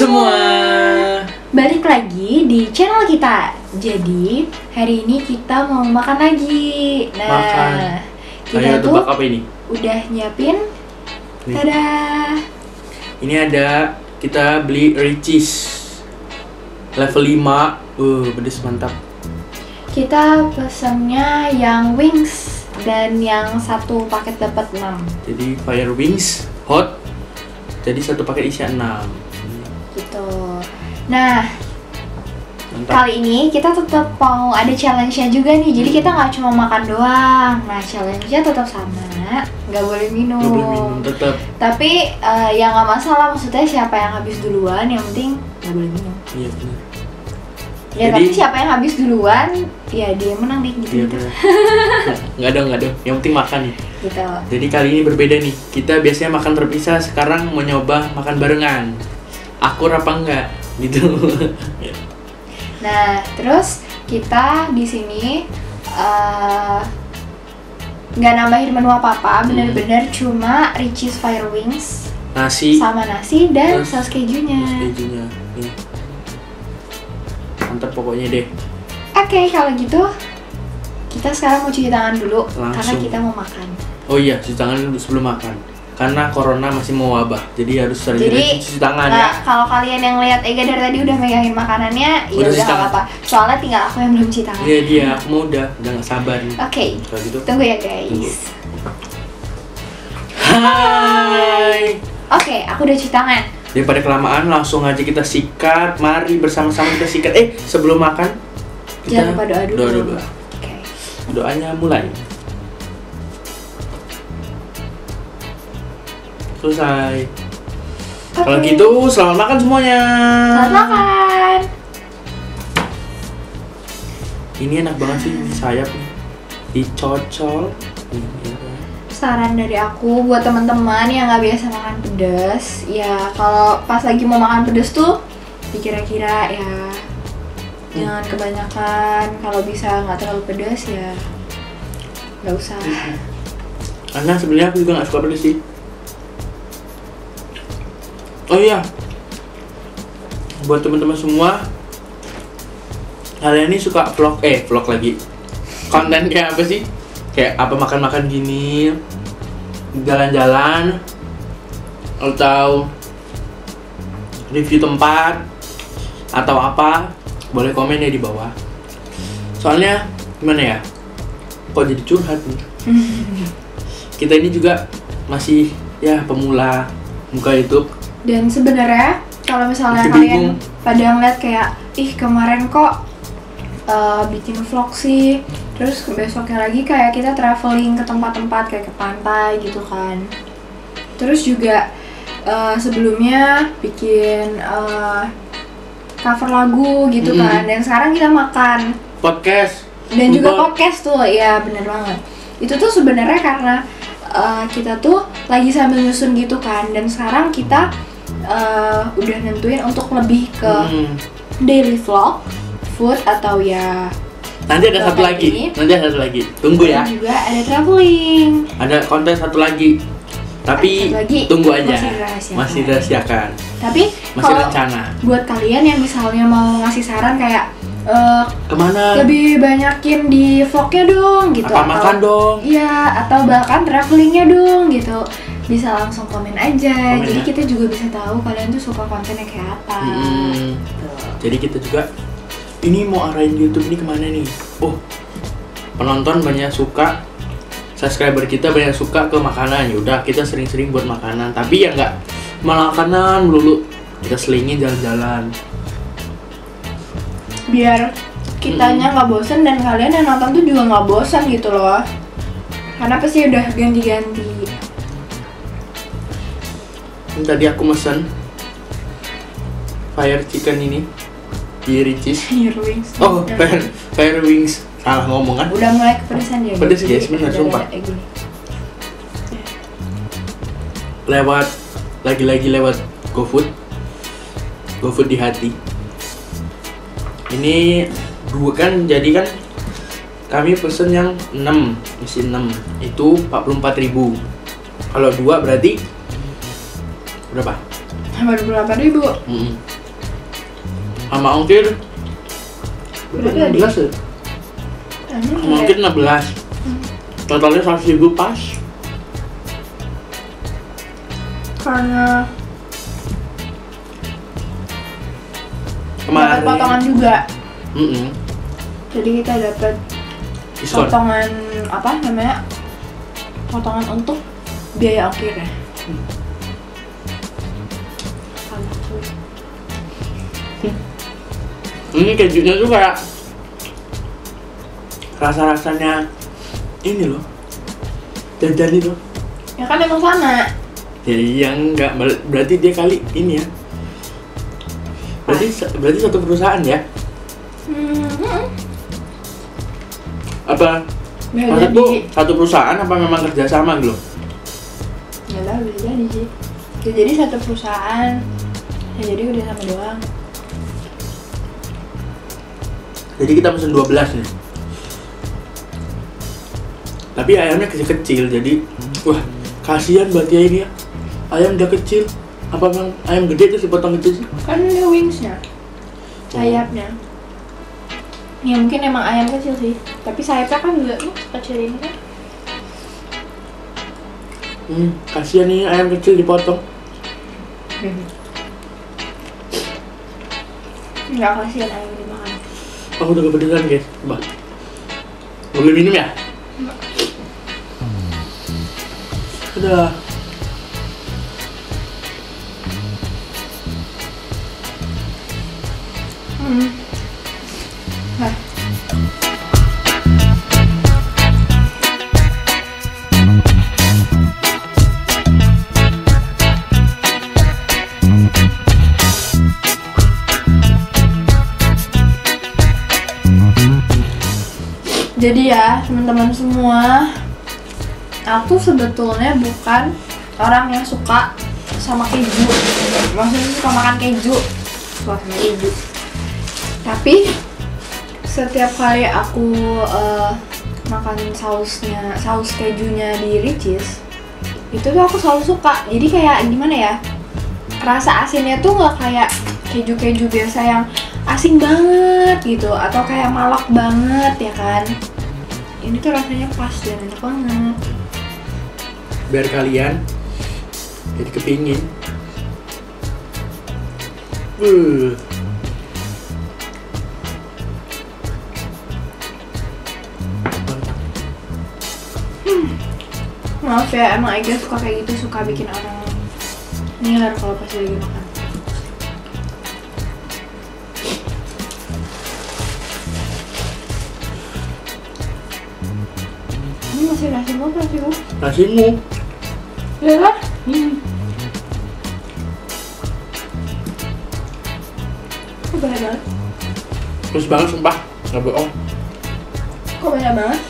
Semua. Balik lagi di channel kita. Jadi hari ini kita mau makan lagi. Nah, Makan. kita Ayo tuh apa ini? udah nyiapin. Nih. Tada. Ini ada kita beli Ricis level 5. Uh, pedes mantap. Kita pesennya yang wings dan yang satu paket dapat 6. Jadi Fire Wings hot. Jadi satu paket isi 6. Gitu. Nah, Mantap. kali ini kita tetap mau ada challenge-nya juga nih. Jadi kita nggak cuma makan doang. Nah, challenge-nya tetap sama. Nggak boleh minum. Nggak boleh minum tetap. Tapi eh, ya nggak masalah. Maksudnya siapa yang habis duluan, yang penting nggak boleh minum. Iya benar. Ya Jadi- tapi siapa yang habis duluan, ya dia yang menang deh gitu. Iya gitu. Nggak ada nggak ada. Yang penting makan nih. gitu. Jadi kali ini berbeda nih. Kita biasanya makan terpisah, sekarang mau nyoba makan barengan. Akur apa enggak? Gitu. Nah, terus kita di sini eh, nggak nambahin menu apa-apa, Hmm. bener-bener cuma Richie's Fire Wings Nasi sama nasi dan Terus- saus kejunya. Terus kejunya. Nih. Mantap pokoknya deh. Oke, kalau gitu kita sekarang mau cuci tangan dulu karena Langsung. kita mau makan. Oh iya, cuci tangan dulu sebelum makan. Karena corona masih mau wabah, jadi harus sering Jadi, cuci tangan Nah, ya. kalau kalian yang lihat Ega dari tadi udah megangin makanannya, ya Udah tangan. apa-apa. Soalnya tinggal aku yang belum cuci tangan. Iya dia, aku mau udah, udah gak sabar nih. Oke, Kalau gitu. tunggu ya guys. Tunggu. Hai. Oke, aku udah cuci tangan. Daripada kelamaan, langsung aja kita sikat. Mari bersama-sama kita sikat. Eh, sebelum makan, kita Jangan lupa doa dulu. Doa dulu. Oke. Doanya mulai. Selesai. Kalau Oke. gitu, selamat makan semuanya. Selamat makan. Ini enak banget sih ini sayap nih. Dicocol. Kan. Saran dari aku buat teman-teman yang nggak biasa makan pedas, ya kalau pas lagi mau makan pedas tuh dikira-kira ya jangan kebanyakan. Kalau bisa nggak terlalu pedas ya nggak usah. Karena sebenarnya aku juga nggak suka pedas sih. Oh iya, buat teman-teman semua, kalian ini suka vlog eh vlog lagi konten kayak apa sih? Kayak apa makan-makan gini, jalan-jalan, atau review tempat atau apa? Boleh komen ya di bawah. Soalnya gimana ya? Kok jadi curhat nih? Kita ini juga masih ya pemula buka YouTube Dan sebenarnya kalau misalnya kalian pada ngeliat kayak ih kemarin kok uh, bikin vlog sih, terus besoknya lagi kayak kita traveling ke tempat-tempat kayak ke pantai gitu kan. Terus juga uh, sebelumnya bikin uh, cover lagu gitu Mm. kan, dan sekarang kita makan. Podcast. Dan juga podcast tuh ya bener banget. Itu tuh sebenarnya karena uh, kita tuh lagi sambil nyusun gitu kan. Dan sekarang kita uh, udah nentuin untuk lebih ke Hmm. daily vlog food atau ya Nanti ada satu lagi, ini. nanti ada satu lagi. Tunggu ya. dan juga ada traveling Ada konten satu lagi. Tapi Satu lagi, tunggu aja. masih dirahasiakan. Masih dirahasiakan. tapi Masih kalau rencana. buat kalian yang misalnya mau ngasih saran kayak uh, Ke mana? lebih banyakin di vlognya dong gitu Apa makan dong? Iya, atau bahkan travelingnya dong gitu. Bisa langsung komen aja. Komen Jadi ya. kita juga bisa tahu kalian tuh suka kontennya kayak apa. Mm-mm. Gitu. Jadi kita juga ini mau arahin YouTube ini ke mana nih? Oh, penonton banyak suka, subscriber kita banyak suka ke makanan. Yaudah kita sering-sering buat makanan. Tapi ya nggak malah makanan melulu. Kita selingin jalan-jalan. Biar kitanya nggak bosen dan kalian yang nonton tuh juga nggak bosan gitu loh. Karena pasti udah ganti-ganti. Tadi aku mesen fire chicken ini di Ricis. Fire wings. Oh, fire, fire wings. Salah ngomong kan? Udah mulai kepedesan dia. Pedes, guys, bener, udah sumpah. Lewat lagi-lagi lewat GoFood. GoFood di hati. Ini dua kan jadi kan kami pesen yang 6 isi 6 itu 44.000 kalau dua berarti berapa Sama delapan ribu. Mm-mm. sama ongkir Berapa? 16 ya? Sama ongkir 16 totalnya 100 ribu pas karena dapat kemarin potongan juga. Mm-mm. Jadi kita dapat potongan apa namanya? Potongan untuk biaya ongkirnya. Ini kejunya tuh kayak rasa rasanya ini loh jajan itu Ya kan emang sama. ya iya enggak Ber- berarti dia kali ini ya berarti berarti satu perusahaan ya Hmm. apa maksudku jadi. satu perusahaan apa memang kerjasama gitu Nggak tahu bisa jadi sih. Jadi satu perusahaan. Ya jadi udah sama doang. Jadi kita pesen 12 nih tapi ayamnya kecil-kecil jadi wah kasihan buat dia ini ya ayam udah kecil apa memang ayam gede terus dipotong itu sih Kan ini wingsnya, Oh. sayapnya. Ya mungkin emang ayam kecil sih. Tapi sayapnya kan juga uh, kecil ini kan. hmm, kasihan nih ayam kecil dipotong Nggak kasihan ayam aku udah kepedesan guys. Coba. Boleh minum ya? Udah Jadi ya teman-teman semua, aku sebetulnya bukan orang yang suka sama keju. Maksudnya suka makan keju, suka sama keju. Tapi setiap kali aku eh, makan sausnya, saus kejunya di Ricis, itu tuh aku selalu suka. Jadi kayak gimana ya? Rasa asinnya tuh nggak kayak keju-keju biasa yang asin banget gitu atau kayak malak banget ya kan? Ini tuh rasanya pas dan enak banget. Biar kalian jadi kepingin. Uh. maaf ya emang Ega suka kayak gitu suka bikin orang ngiler kalau pas lagi makan ini masih nasi mau nasi mau? Nasimu ya kan? Hmm. kok banyak banget? Terus banget sumpah. Nggak bohong. Kok banyak banget?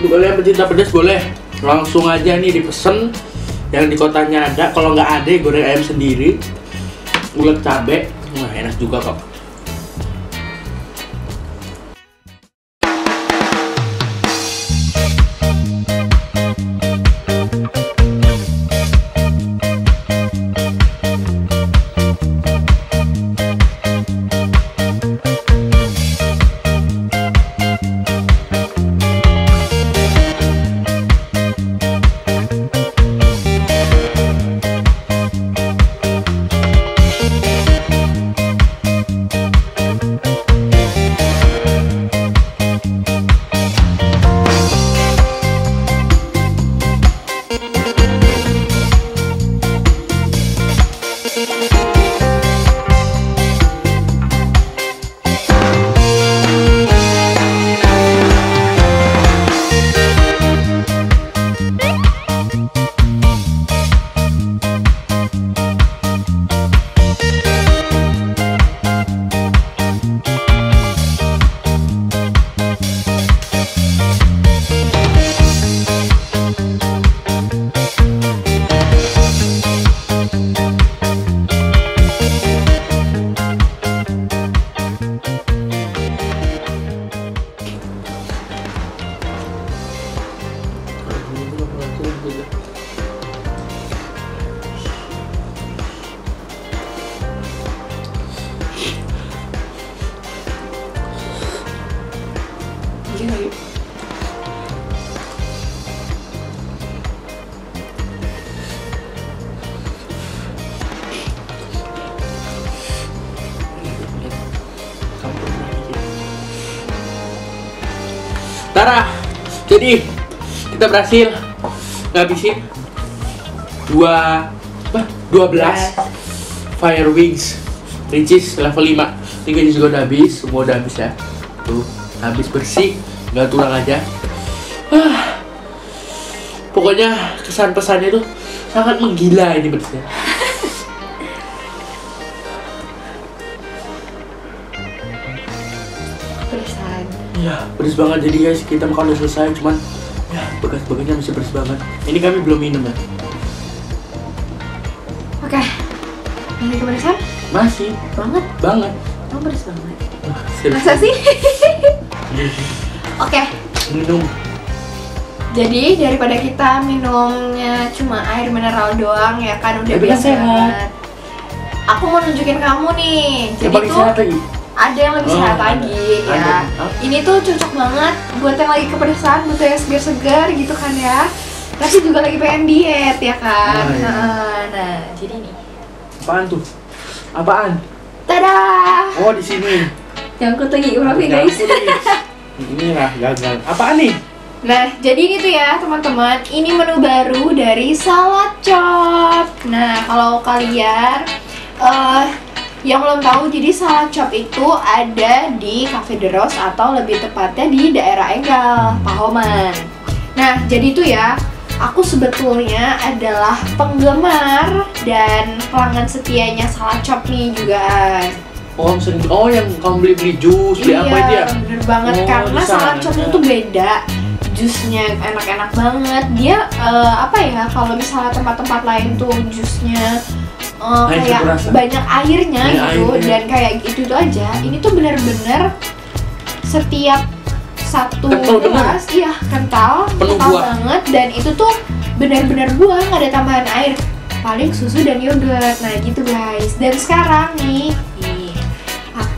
Kalian pecinta pedas boleh. Langsung aja nih dipesen yang di kotanya ada. Kalau nggak ada goreng ayam sendiri. Ulek cabe. Wah enak juga kok jadi kita berhasil ngabisin dua apa? 12 Fire Wings Ricis level 5 Tiga juga udah habis, semua udah habis ya. Tuh, habis bersih, nggak tulang aja. Ah, Pokoknya kesan pesannya tuh sangat menggila ini pedasnya Ya, pedes banget jadi guys kita makan udah selesai cuman ya bekas-bekasnya masih pedes banget. Ini kami belum minum ya. Oke. Ini kepedesan Masih banget. banget. Oh, pedes banget. Serius. Masa sih? Oke. minum. Jadi daripada kita minumnya cuma air mineral doang ya kan udah Tapi kan biasa sehat. Aku mau nunjukin kamu nih. Yang Jadi paling tuh sehat lagi. Ada yang lebih Oh, sehat ada. lagi Ada. ya. Ini tuh cocok banget buat yang lagi kepedesan, butuh yang segar-segar gitu kan ya. Tapi juga lagi pengen diet ya kan. Oh, iya. Nah, nah, jadi nih. Apaan tuh? Apaan? Tada! Oh di sini. Nyangkut lagi berapa Ya guys? Ini lah gagal. Apaan nih? Nah, jadi ini tuh ya teman-teman, ini menu baru dari Salad Chop. Nah, kalau kalian eh yang belum tahu, jadi Salad Chop itu ada di Cafe de Rose atau lebih tepatnya di daerah Enggal, Pahoman. Nah, jadi itu ya, aku sebetulnya adalah penggemar dan pelanggan setianya Salad Chop nih juga. Oh, sering. Oh, yang kamu beli beli jus, beli iya, apa itu ya? bener banget Oh, karena salad chop itu beda jusnya enak-enak banget dia eh, apa ya kalau misalnya tempat-tempat lain tuh jusnya Air kayak berasa. banyak airnya Banyak gitu airnya. dan kayak gitu itu aja ini tuh bener-bener setiap satu Kental gelas iya kental Penuh kental buah. banget dan itu tuh benar-benar buah nggak ada tambahan air paling susu dan yogurt nah gitu guys dan sekarang nih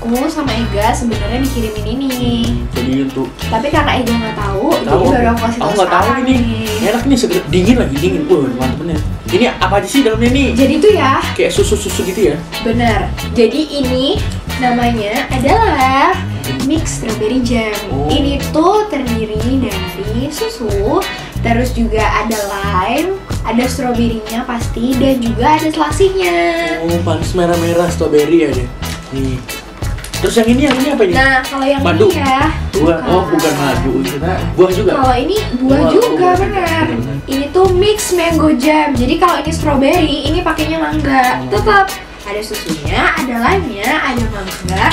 aku sama Ega sebenarnya dikirimin ini Jadi untuk tapi karena Ega nggak tahu, Tahu jadi baru aku kasih aku tahu nggak tahu ini. nih. Enak nih, seger dingin lagi dingin. Wah, mantep nih. Ini apa aja sih dalamnya nih? Jadi tuh ya, Kayak susu-susu gitu ya? bener. Jadi ini namanya adalah mix strawberry jam. Oh. Ini tuh terdiri dari susu, terus juga ada lime, ada stroberinya pasti, dan juga ada selasihnya. Oh, panas merah-merah strawberry aja. Nih. Terus yang ini yang ini apa ini? Nah, kalau yang Madu. ini ya, buah. Oh, bukan madu. Kita buah juga. Kalau ini buah Buah, juga buah juga. benar. Ini tuh mix mango jam. Jadi kalau ini strawberry, ini pakainya mangga. Oh. Tetap ada susunya, ada lime-nya, ada mangga,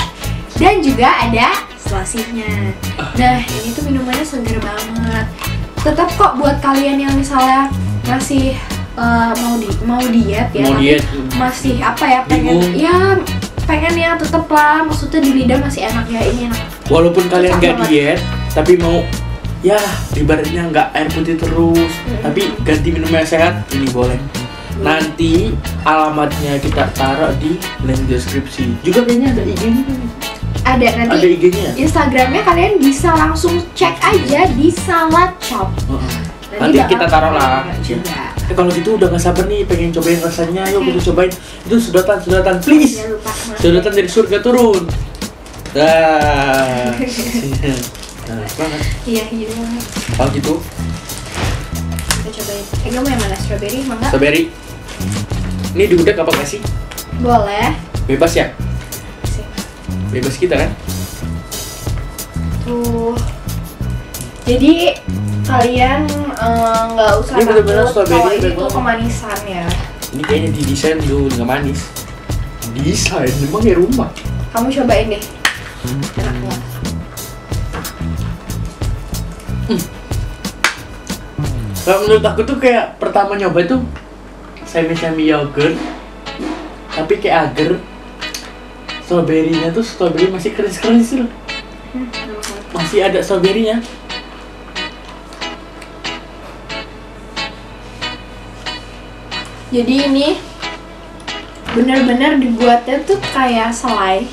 dan juga ada selasihnya. Ah. Nah, ini tuh minumannya seger banget. Tetap kok buat kalian yang misalnya masih eh, mau di mau diet ya, Mau diet. masih apa ya pengen Bingung. ya pengen yang tetep lah maksudnya di lidah masih enak ya ini enak Walaupun kalian Cocok nggak banget. diet, tapi mau ya ibaratnya nggak air putih terus, Hmm. tapi ganti minum yang sehat, ini boleh. Nanti alamatnya kita taruh di link deskripsi. Juga kayaknya ada IG-nya. ada nanti Ada IG-nya. Instagramnya kalian bisa langsung cek aja di Salad Shop. Heeh. Nanti bakal kita taruh lah. Juga. Eh, kalau gitu udah nggak sabar nih pengen cobain rasanya, yuk kita cobain. Itu sedotan, sedotan, please. Sedotan dari surga turun. Dah. nah, banget. Iya, banget. Kalau gitu, Kita cobain. Eh, kamu yang mana? Strawberry, mangga? strawberry. Ini diudek apa nggak sih? Boleh. Bebas ya? Bebas kita kan? Tuh. Jadi kalian eh, nggak usah Ini bener-bener strawberry kalau ini tuh kemanisan ya. Ini kayaknya didesain dulu nggak manis. Desain memang ya rumah. Kamu cobain deh. Enak banget. Kalau menurut aku tuh kayak pertama nyoba tuh semi-semi yogurt, tapi kayak agar strawberry-nya tuh strawberry masih keris-keris loh. Hmm, enak banget. Masih ada strawberry-nya. Jadi ini bener-bener dibuatnya tuh kayak selai,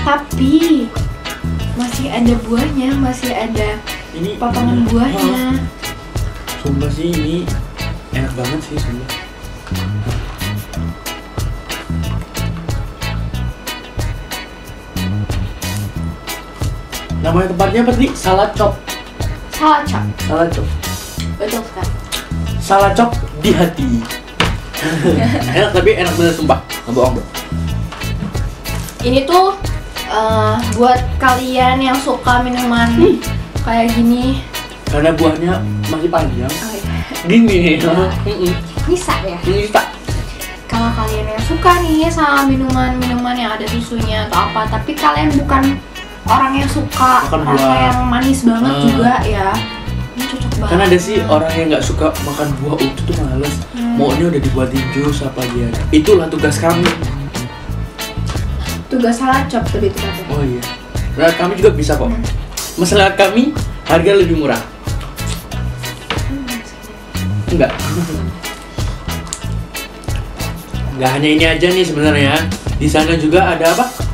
tapi masih ada buahnya masih ada Ini potongan ini- buahnya Sumpah sih ini enak banget sih sumpah. Namanya tempatnya apa tadi? Salad Chop. salad chop Salad Chop. betul sekali Salad Chop di hati. enak tapi enak bener sumpah. Nggak bohong, Bro. ini tuh eh, buat kalian yang suka minuman Hmm. kayak gini Karena buahnya masih panjang. oh, iya. Gini. Ya. Bisa ya tak. kalau kalian yang suka nih sama minuman-minuman yang ada susunya atau apa tapi kalian bukan orang yang suka Makan rasa yang manis banget Hmm. juga ya cocok banget Kan ada sih orang yang nggak suka makan buah utuh tuh males. Hmm. Maunya udah dibuatin jus apa dia. Itulah tugas kami. tugas salad chop tuh itu katanya Oh iya. Nah, kami juga bisa kok. Hmm. Masalah kami harga lebih murah. Enggak. Enggak hanya ini aja nih sebenarnya. Di sana juga ada apa?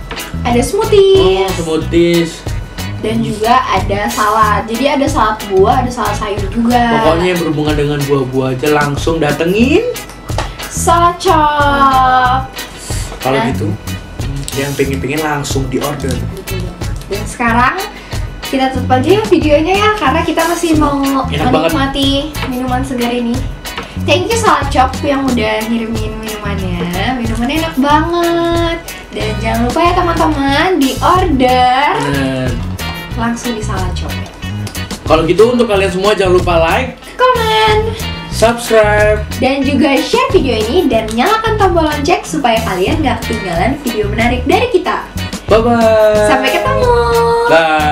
ada Oh, smoothies smoothies. Dan juga ada salad jadi ada salad buah ada salad sayur juga Pokoknya yang berhubungan dengan buah-buah aja langsung datengin. salad chop Kalau Nah. gitu, yang pengen-pengen langsung di order. dan sekarang kita tutup aja ya videonya ya karena kita masih mau Enak banget. menikmati minuman segar ini thank you salad chop yang udah ngirimin minumannya minumannya enak banget dan jangan lupa ya teman-teman di order Bener. Langsung di salad chop ya Kalau gitu untuk kalian semua jangan lupa like, komen subscribe. dan juga share video ini dan nyalakan tombol lonceng supaya kalian gak ketinggalan video menarik dari kita Bye bye. sampai ketemu Bye.